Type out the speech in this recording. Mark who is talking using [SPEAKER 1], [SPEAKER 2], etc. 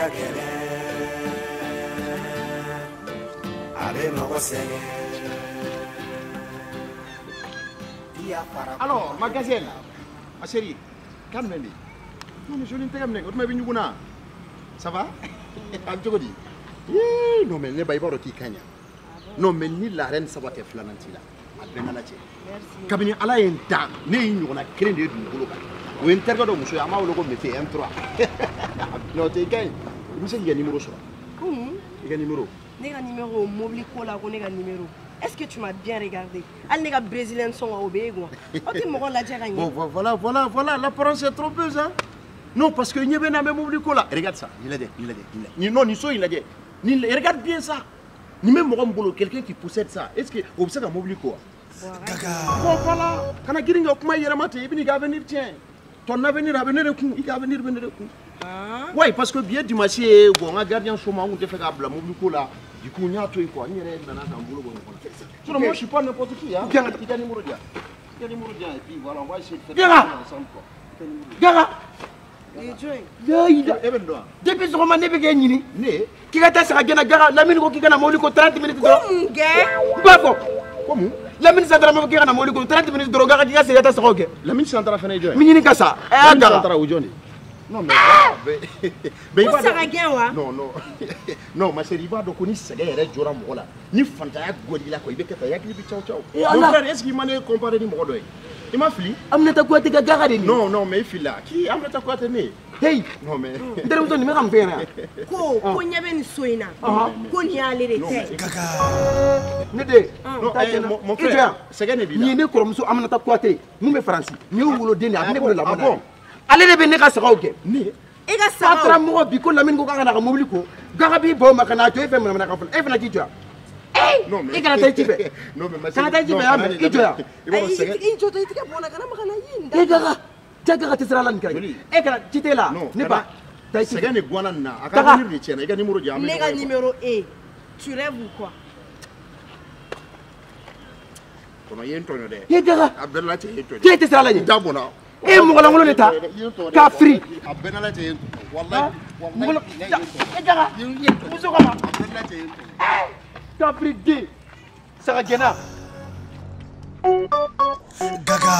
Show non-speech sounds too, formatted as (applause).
[SPEAKER 1] ka gɛlɛn a bɛ mɔgɔ sɛgɛn
[SPEAKER 2] alors magasin la ma chérie calme di non mais joli tɛgɛ minɛ o tuma i bɛ ɲugun na ça va? A bɛ cogo di Ih, non mais ne ba i b'a dɔn k'i ka ɲa non mais ni la a bɛɛ n'ala cɛ kabini ala ye n dan ne y'i ɲɔgɔnna kelen de ye dugukolo kan o ye n terikɛ dɔ muso ye an b'a wele ko métier M3 non tɛ i ɲi i bɛ se k'i ka numéro sɔrɔ i ka numéro
[SPEAKER 3] Ne ka numéro mobile ko la ko ne ka numéro. Est-ce que tu m'as bien regardé? Hali ne ka brésilien sɔn o bɛ yen quoi. Aw tɛ mɔgɔ lajɛ ka
[SPEAKER 2] Bon, voilà, voilà, voilà, l'apparence est trompeuse, hein. Non, parce que Nyebe n'a même oublié quoi là. Regarde ça, il a dit, il a dit, il a dit. Non, Nisso, il a dit. Ni- Regarde bien ça. Ni même Morom Bolo, quelqu'un qui possède ça. Est-ce que vous savez comment oublier quoi? Bon, voilà. Quand on a gagné, comment il y a mati, il y a tiens. Ton avenir, avenir est coup, il y a avenir. Oui, parce que bien du marché, bon, a a oublié là. Du coup, a quoi. A dans un boulot. Sinon, moi, je suis pas n'importe qui, hein.
[SPEAKER 4] Bien.
[SPEAKER 2] Il y a un numéro bien. Il y a un numéro bien, et puis voilà, on va essayer de faire
[SPEAKER 4] Bien là.
[SPEAKER 2] ça ensemble, quoi.
[SPEAKER 4] Gaga
[SPEAKER 3] Joy.
[SPEAKER 4] yayida
[SPEAKER 2] bɛ nin dɔn wa?
[SPEAKER 4] depuis sɔgɔma ne bɛ k'e ɲini
[SPEAKER 2] Ne?
[SPEAKER 4] k'i ka taa saga gɛnna gaga lamini ko k'i kana mobili ko 30 minutes dɔrɔn
[SPEAKER 3] Mun kɛ?
[SPEAKER 4] n b'a fɔ
[SPEAKER 2] Komu?
[SPEAKER 4] lamini santara ma fɔ k'i kana mobili ko 30 minutes dɔrɔn k'i ka segin ka taa sagaw kɛ
[SPEAKER 2] Lamine Santara fana ye jɔn ye?
[SPEAKER 4] min ɲini ka sa ɛ y'a
[SPEAKER 2] Lamine
[SPEAKER 4] gaga
[SPEAKER 2] Santara o jɔn de? Non mais voilà, (laughs) mais- mais i b'a
[SPEAKER 3] saga
[SPEAKER 2] dɔn-
[SPEAKER 3] gɛn wa?
[SPEAKER 2] Non non (laughs) non ma chérie i b'a dɔn ko ni sɛgɛ yɛrɛ jɔra mɔgɔ la ni fantanya gɔli i la quoi i bɛ kɛ tan i hakili bɛ caw caw. Mon
[SPEAKER 4] Allah.
[SPEAKER 2] frère est-ce que i ma ne comparer ni mɔgɔ dɔ ye? I ma fili?
[SPEAKER 4] aminata kuyate ka gaga de nin
[SPEAKER 2] Non non mais i filila. K'i Aminata Kouyaté (laughs) ne?
[SPEAKER 4] Hey!
[SPEAKER 2] Non mais
[SPEAKER 4] n terimuso nin bɛ ka mun fɛ ɲɛna
[SPEAKER 3] Ko ko ɲɛ bɛ nin so in na. Ko nin y'ale de tɛ.
[SPEAKER 2] mais
[SPEAKER 4] ne den
[SPEAKER 2] non eh, mon frère sɛgɛ de b'i
[SPEAKER 4] nin ye ne kɔrɔmuso aminata kuyate mun bɛ faransi nin y'u woloden de ye a bɛ ne
[SPEAKER 2] Ah
[SPEAKER 4] bolo lamɔ
[SPEAKER 2] ah
[SPEAKER 4] na
[SPEAKER 2] bon.
[SPEAKER 4] ale de bɛ ne ka sagaw ke
[SPEAKER 2] Ne?
[SPEAKER 3] I ka
[SPEAKER 4] taara
[SPEAKER 3] sagaw.
[SPEAKER 4] mɔgɔ bi ko lamini ko k'a ka na ka mobili ko. Gaga b'i o ma ka n'a jɔ e fɛ manamana kan e fana k'i jɔ yan i kana taa i ci fɛ
[SPEAKER 2] Non mais ma
[SPEAKER 4] kana taa i ci
[SPEAKER 2] non,
[SPEAKER 4] fɛ y'a
[SPEAKER 2] kana
[SPEAKER 4] mɛn
[SPEAKER 2] ni
[SPEAKER 4] i jɔ yan
[SPEAKER 2] I b'a
[SPEAKER 3] Ayi,
[SPEAKER 2] dɔn sɛgɛ
[SPEAKER 3] i jɔ to i tigɛ bɔ n na kana maga na yen.
[SPEAKER 4] e gaga ja gaga tɛ sira la nin kɛrɛ
[SPEAKER 2] Joli?
[SPEAKER 4] e kana ci t'e la
[SPEAKER 2] Non,
[SPEAKER 4] ne
[SPEAKER 2] kana-
[SPEAKER 4] ba taa i ci
[SPEAKER 2] sɛgɛ
[SPEAKER 4] fɛ
[SPEAKER 2] ni guana nin na a
[SPEAKER 4] Taga.
[SPEAKER 2] ka avenir de tiɲɛna i ka numéro di an bɛ
[SPEAKER 3] Ne
[SPEAKER 2] ɲɔgɔn
[SPEAKER 3] ka
[SPEAKER 2] ye, quoi.
[SPEAKER 3] numéro E. Tu rêves ou quoi?
[SPEAKER 2] Kɔnɔ i ye n tɔɲɔ dɛ
[SPEAKER 4] e gaga
[SPEAKER 2] a bɛɛ la cɛ i ye n tɔɲɔ
[SPEAKER 4] jɛ tɛ sira la ɲɛ
[SPEAKER 2] da bɔnna
[SPEAKER 4] e ye mɔgɔ lankolon de ta k'a firi
[SPEAKER 2] a bɛɛ la cɛ i ye n tɔɲɔ wallahi
[SPEAKER 4] Ah,
[SPEAKER 2] wallahi
[SPEAKER 4] mɔgɔ-
[SPEAKER 2] billahi
[SPEAKER 4] ja-
[SPEAKER 2] i ye n tɔɲɔ.
[SPEAKER 4] e gaga
[SPEAKER 2] I ye n tɔɲɔ.
[SPEAKER 4] muso kama
[SPEAKER 2] a bɛɛ la cɛ i ye n tɔɲɔ.
[SPEAKER 4] K'a firi den saga gɛnna
[SPEAKER 1] gaga